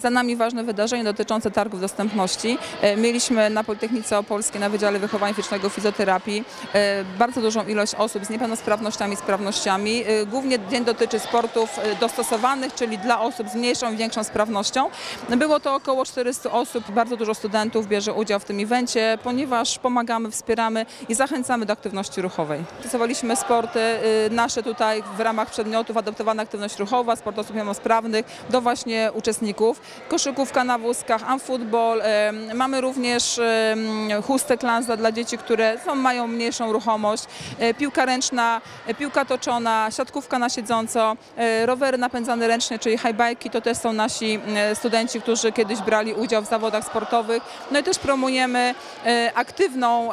Za nami ważne wydarzenie dotyczące targów dostępności. E, Mieliśmy na Politechnice Opolskiej na Wydziale Wychowania Fizycznego Fizjoterapii e, bardzo dużą ilość osób z niepełnosprawnościami, sprawnościami. E, Głównie dzień dotyczy sportów dostosowanych, czyli dla osób z mniejszą i większą sprawnością. Było to około 400 osób, bardzo dużo studentów bierze udział w tym evencie, ponieważ pomagamy, wspieramy i zachęcamy do aktywności ruchowej. Stosowaliśmy sporty nasze tutaj w ramach przedmiotów adaptowana aktywność ruchowa, sport osób niepełnosprawnych do właśnie uczestników. Koszykówka na wózkach, amfootball. em, Mamy również chustę klanza dla dzieci, które są, mają mniejszą ruchomość. E, Piłka ręczna, e, piłka toczona, siatkówka na siedząco, e, rowery napędzane ręcznie, czyli highbike'i. To też są nasi studenci, którzy kiedyś brali udział w zawodach sportowych. No i też promujemy aktywną,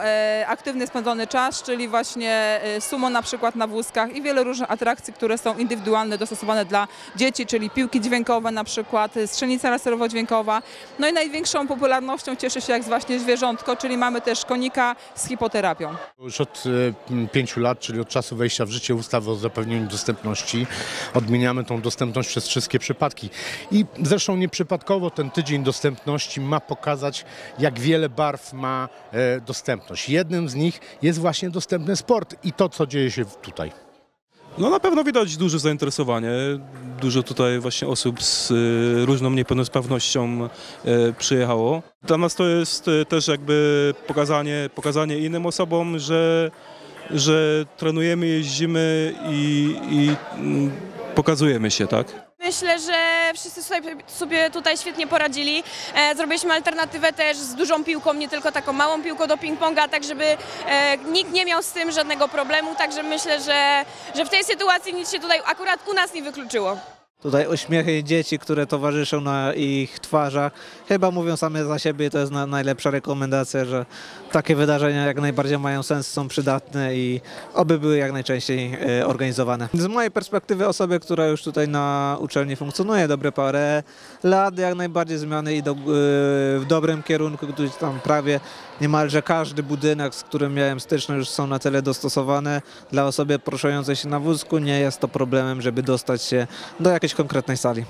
aktywny spędzony czas, czyli właśnie sumo na przykład na wózkach i wiele różnych atrakcji, które są indywidualne, dostosowane dla dzieci, czyli piłki dźwiękowe na przykład, e, strzelnica laserowo-dźwiękowa. No i największą popularnością cieszy się jak właśnie zwierzątko, czyli mamy też konika z hipoterapią. Już od m, pięciu lat, czyli od czasu wejścia w życie ustawy o zapewnieniu dostępności, odmieniamy tą dostępność przez wszystkie przypadki. I zresztą nieprzypadkowo ten tydzień dostępności ma pokazać, jak wiele barw ma e, dostępność. Jednym z nich jest właśnie dostępny sport i to, co dzieje się tutaj. No na pewno widać duże zainteresowanie. Dużo tutaj właśnie osób z y, różną niepełnosprawnością y, przyjechało. Dla nas to jest y, też jakby pokazanie, pokazanie innym osobom, że, że trenujemy, jeździmy i, i mm, pokazujemy się, tak? Myślę, że wszyscy sobie, tutaj świetnie poradzili. E, zrobiliśmy alternatywę też z dużą piłką, nie tylko taką małą piłką do ping-ponga, tak żeby e, nikt nie miał z tym żadnego problemu. Także myślę, że, że w tej sytuacji nic się tutaj akurat u nas nie wykluczyło. Tutaj uśmiechy dzieci, które towarzyszą na ich twarzach, chyba mówią same za siebie, to jest na, najlepsza rekomendacja, że takie wydarzenia jak najbardziej mają sens, są przydatne i oby były jak najczęściej e, organizowane. Z mojej perspektywy osoby, która już tutaj na uczelni funkcjonuje dobre parę lat, jak najbardziej zmiany idą e, w dobrym kierunku, gdyż tam prawie niemalże każdy budynek, z którym miałem styczność, już są na tyle dostosowane dla osoby poruszającej się na wózku. Nie jest to problemem, żeby dostać się do jakiejś konkretnej sali.